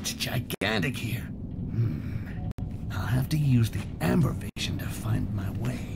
It's gigantic here. Hmm. I'll have to use the amber vision to find my way.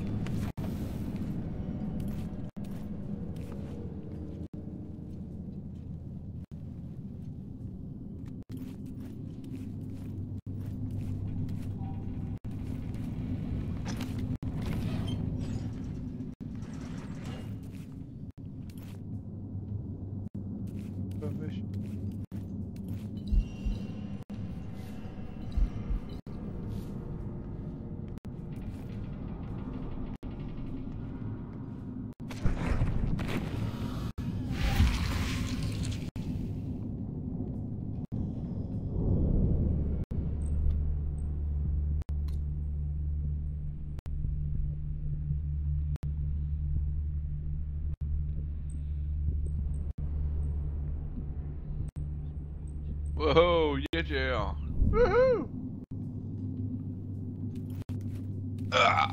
Whoa, yeah, yeah. Woohoo! Ah.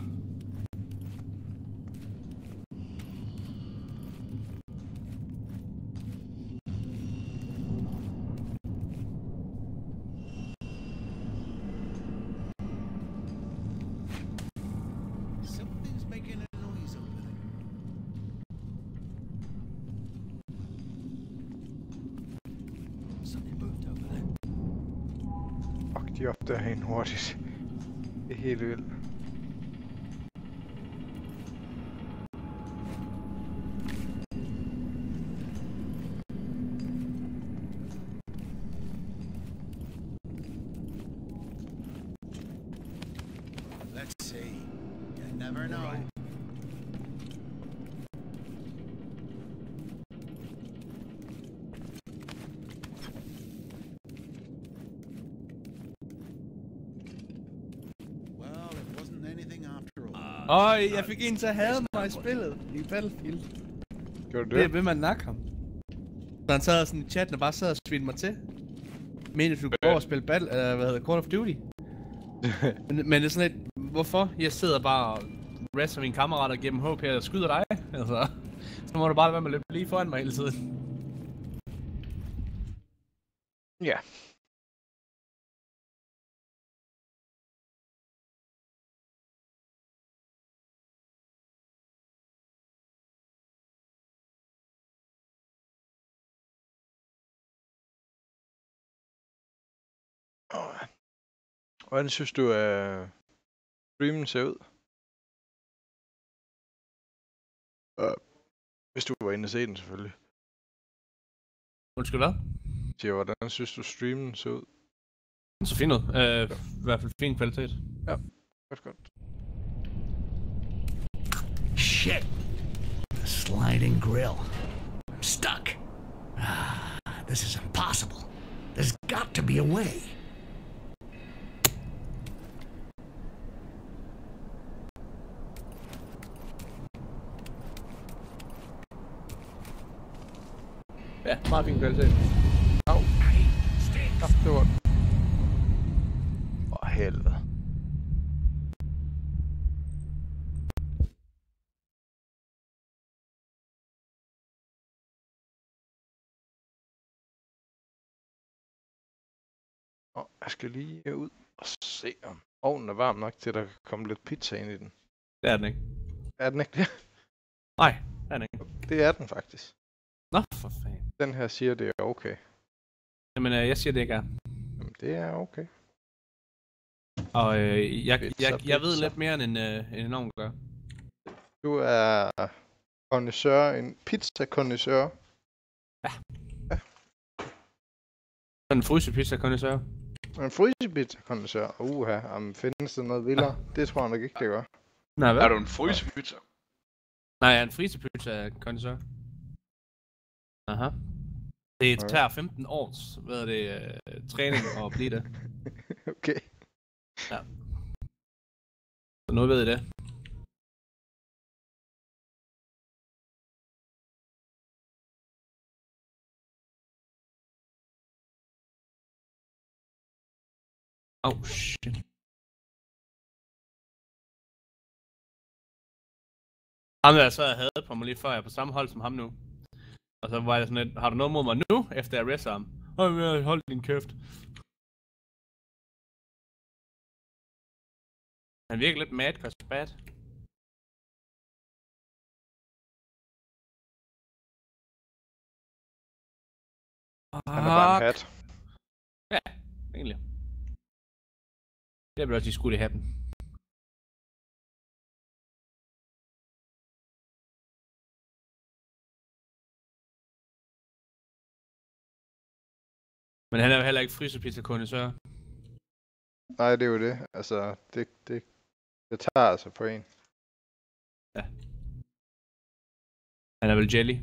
riktigt jobb där i nuoris hiilyllä. Let's see. You never know. Øj, jeg fik en til at have mig i spillet i Battlefield. Gjorde du Det er det? ved man nakke ham. Så han sad sådan i chatten og bare sad og svinede mig til. Men du skulle gå over og spille battle, uh, hvad hedder det, Call of Duty. men, men det er sådan lidt, hvorfor? Jeg sidder bare og wrestler mine kammerater gennem HP og skyder dig. Altså, så må du bare være med at løbe lige foran mig hele tiden. Ja. Åh. Hvordan synes du, at streamen ser ud? Uh, hvis du var inde og se den selvfølgelig. Undskyld hvad? Siger, hvordan synes du streamen ser ud? Den så fin ud. Uh, I hvert fald fin kvalitet. Godt, godt. Shit! The sliding grill. I'm stuck. Ah, this is impossible. There's got to be a way. Meget fin kvalitet. Au. Nå, det var. Åh, helvede. Åh, jeg skal lige ud og se om ovnen er varm nok til, at der kan komme lidt pizza ind i den. Det er den ikke. Er den ikke det? Nej, det er den ikke. Det er den faktisk. Nå, for. Den her siger, det er okay. Jamen, uh, jeg siger det ikke er. Jamen, det er okay. Og øh, jeg, Pizza, jeg, jeg ved pizza. lidt mere end en, øh, end en nogen gør. Du er connoisseur, en pizza-connoisseur. Sådan en frysepizza, kan jeg sige. En frysepizza-connoisseur. Uha, jamen, findes der noget vildere? Det tror jeg nok ikke, det gør. Nej, hvad? Er du en frysepizza? Nej, jeg er en frysepizza, kan jeg sige. Aha. Det Okay. tager 15 års, hvad er det, øh, træning at blive det. Okay. Så nu ved I det. Oh shit. Ham der så jeg havde på mig lige før, jeg er på samme hold som ham nu. Og så var jeg sådan lidt, har du noget mod mig nu, efter jeg wrestler ham? Hold din kæft. Han virker lidt mad, cause bad. Han er bare en hat. Ja, egentlig. Jeg vil også lige skulle have dem. Men han er jo heller ikke frysepizza kondisør. Nej, det er jo det. Altså, det, det, det tager altså på en. Han er vel jelly.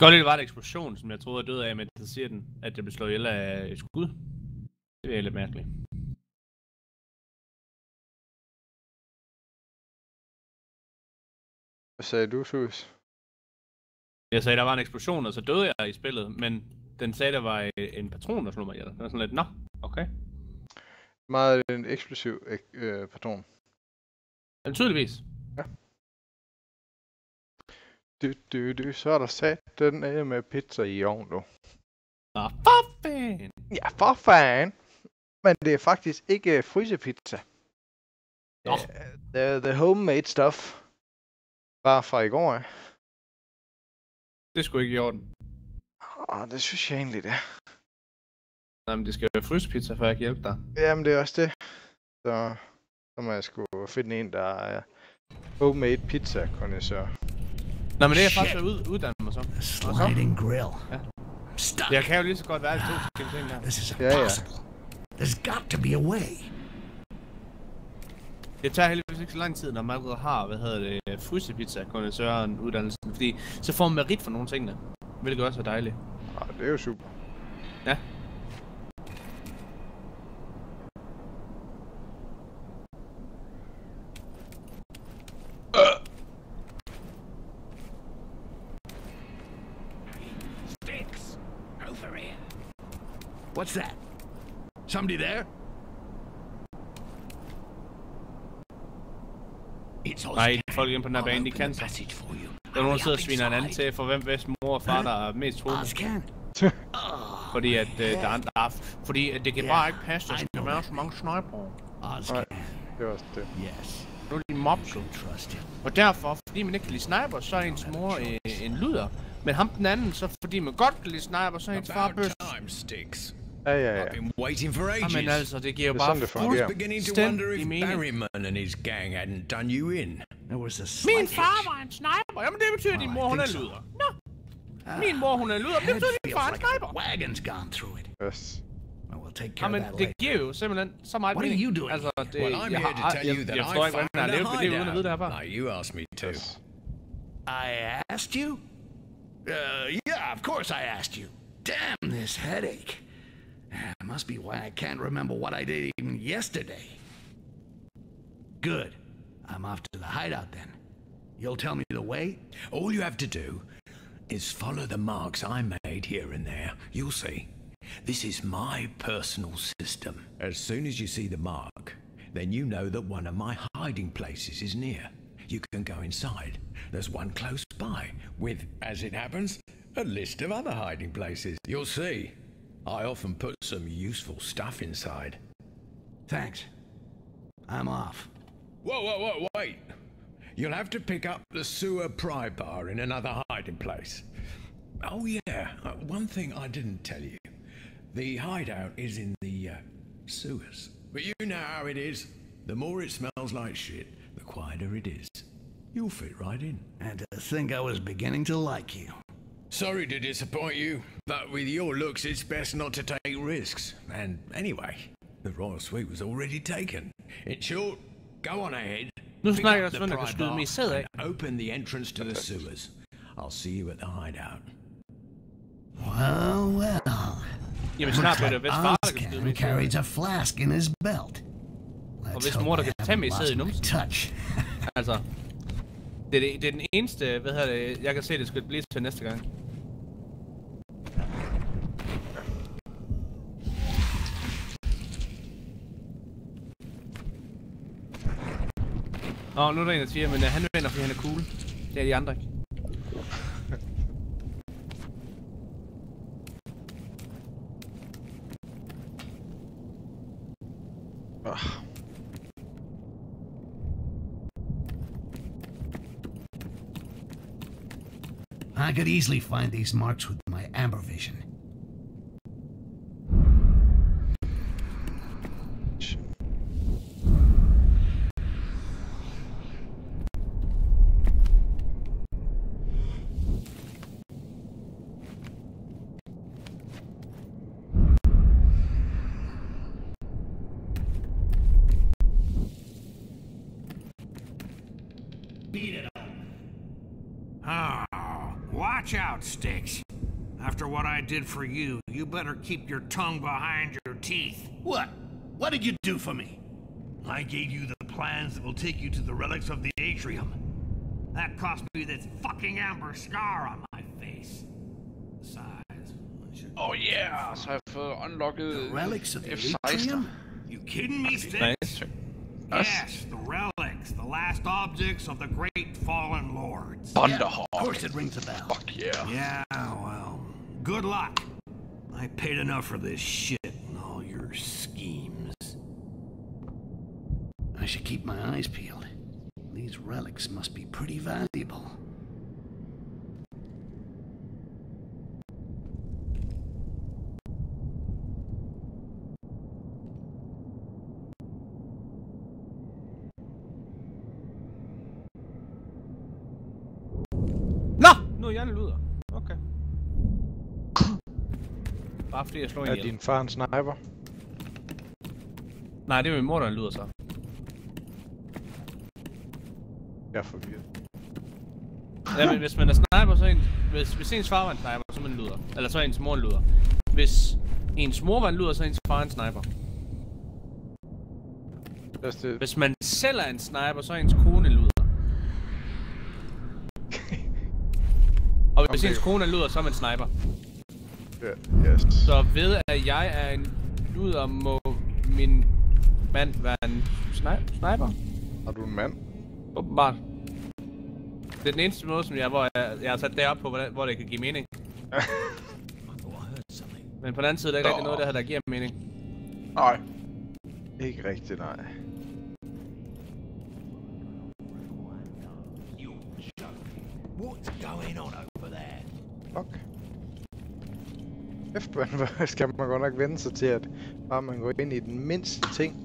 Godt lide var det eksplosion, som jeg troede, jeg døde af, men så siger den, at det blev slået ihjel af et skud. Det er lidt mærkeligt. Hvad sagde du, Sus? Jeg sagde, der var en eksplosion, og så døde jeg i spillet, men den sagde, der var øh, en patron, der slog mig ihjel. Det var sådan lidt, nå, okay. Meget en eksplosiv ek- øh, patron. Men tydeligvis. Du, du, du, så er der sat den af med pizza i ovnen, du. Nå, for fanden. Ja, for fanden. Men det er faktisk ikke frysepizza. Nå. Øh, The, the homemade stuff. Bare fra i går, ja. Det skulle ikke i orden. Åh, det synes jeg egentlig, det er. Nej, men det skal være frysepizza, for jeg kan hjælpe dig. Jamen, det er også det. Så, så må jeg sgu finde en, der er homemade pizza kondensør. Nå, men det er faktisk ud- uddanne mig som. Sliding grill. I'm stuck. Jeg kan jo lige så godt være de to forskellige ting der. This is Yeah, yeah. impossible. There's got to be a way. Det tager heldigvis ikke så lang tid, når man allerede har, hvad hedder det, frysepizza kondensøren uddannelsen, fordi så får man merit for nogle tingene. Hvilket også er dejligt. Ah, det er jo super. Ja. Sticks. Over here. What's that? Somebody there? It's all Nej, folk inde på den her bane, de kan you. Der er nogen, der sidder og sviner en anden til, for hvem vidste mor og far, der er mest troende. Fordi at øh, der er andre, der er, fordi at det kan Ja, bare ikke passe, der skal være så mange sniper. Ozcan. Det er også det. Yes. Nu er de mobs. Go trust him. Og derfor, fordi man ikke kan lide sniper, så er ens mor øh, en luder. Men ham den anden, så fordi man godt kan lide sniper, så er ens far bøs. Ja, ja, ja. I've been waiting for ages. Jamen altså, det giver jo Det bare det fuldstændig if mening. Barryman and his gang hadn't done you in. There was a Min slight far hitch. var en sniper. Jamen det betyder, at din Oh, mor hun er luder. Nå. Min mor hun er luder, men det betyder, at din far er en sniper. wagon's gone through it. Yes. Well, we'll take care Jamen, of that det later. giver jo simpelthen så meget What are mening. you doing Altså, det, Well, I'm jeg here to har, tell jeg, you that jeg I forstår ikke, hvordan jeg a har levet mit liv uden at vide det her før. Now, you asked me to. I asked you? Uh, yeah, of course I asked you. Damn this headache. It Must be why I can't remember what I did even yesterday. Good. I'm off to the hideout then. You'll tell me the way? All you have to do is follow the marks I made here and there. You'll see. This is my personal system. As soon as you see the mark, then you know that one of my hiding places is near. You can go inside. There's one close by, with, as it happens, a list of other hiding places. You'll see. I often put some useful stuff inside. Thanks. I'm off. Whoa, whoa, whoa, wait! You'll have to pick up the sewer pry bar in another hiding place. Oh, yeah, uh, one thing I didn't tell you. The hideout is in the uh, sewers. But you know how it is. The more it smells like shit, quieter it is. You'll fit right in. And to think I was beginning to like you. Sorry to disappoint you, but with your looks, it's best not to take risks. And anyway, the royal suite was already taken. In short, go on ahead. Nu pick snakker up the sådan, at jeg pry kan skyde bar mig i sædet af. and Open the entrance to the sewers. I'll see you at the hideout. Well, well. Jamen snart bliver det vist far, der kan skyde Ozcan carries a flask in his belt. Let's hvis mor, der kan tage mig i sædet i numsen. touch. Altså, det er, det, det er den eneste, hvad hedder det, jeg kan se, det skal blive til næste gang. Nå, nu er der en, der siger, men uh, han vinder, fordi han er cool. Det er de andre ikke. Ah, I could easily find these marks with my amber vision. shit. Oh, watch out, Sticks. After what I did for you, you better keep your tongue behind your teeth. What? What did you do for me? I gave you the plans that will take you to the relics of the atrium. That cost me this fucking amber scar on my face. Besides, I Oh yeah, så har uh, jeg fået unlocket The relics of the F16. atrium? you kidding me, Sticks? Nice. Yes, the relics, the last objects of the great fallen lords. Thunderhawk. Of course it rings a bell. Fuck yeah. Yeah, well, good luck. I paid enough for this shit and all your schemes. I should keep my eyes peeled. These relics must be pretty valuable. Nå! Nu er Janne luder. Okay. Bare fordi jeg slår en Er din far en sniper? Nej, det er min mor, der lyder så. Jeg er forvirret. Ja, men hvis man er sniper, så er en, hvis, hvis ens far var en sniper, så er man en luder. Eller så er ens mor en luder. Hvis ens mor var en luder, så er ens far en sniper. Hvis man selv er en sniper, så er ens kone en luder. Og hvis Okay. ens kone er en luder, så er man sniper. Ja, yes. Så ved at jeg er en luder, må min mand være en sni- sniper. Har du en mand? Åbenbart. Det er den eneste måde, som jeg, hvor jeg, jeg har sat det op på, hvordan, hvor det kan give mening. Men på den anden side, der er ikke rigtig noget, der, her, der giver mening. Nej. Ikke rigtigt, nej. What's going on over nok. Fuck. Kæft, man, skal man godt nok vende sig til, at bare man går ind i den mindste ting,